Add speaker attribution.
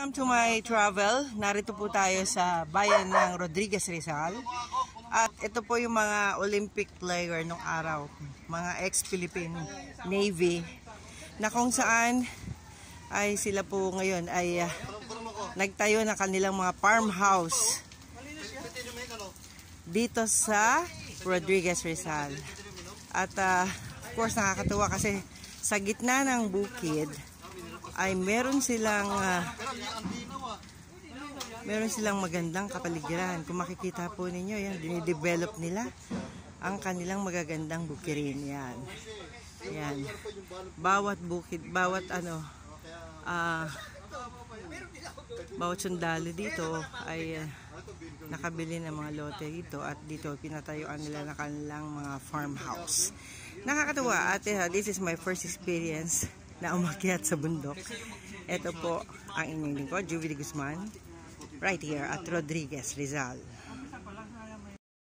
Speaker 1: Welcome to my travel. Narito po tayo sa bayan ng Rodriguez Rizal. At ito po yung mga Olympic player nung araw. Mga ex-Philippine Navy. Na kung saan ay sila po ngayon ay ah, nagtayo ng kanilang mga farmhouse dito sa Rodriguez Rizal. At ah, of course nakakatuwa kasi sa gitna ng bukid ay meron silang ah, meron silang magandang kapaligiran. Kung makikita po ninyo, yan, dinidevelop nila ang kanilang magagandang bukirin. Yan. Yan. Bawat bukid, bawat ano, ah, bawat sundalo dito ay ah, nakabili ng mga lote dito at dito pinatayuan nila na kanilang mga farmhouse. Nakakatuwa at uh, this is my first experience na umakyat sa bundok. Ito po ang inyong lingkod, Juvie Guzman, right here at Rodriguez, Rizal.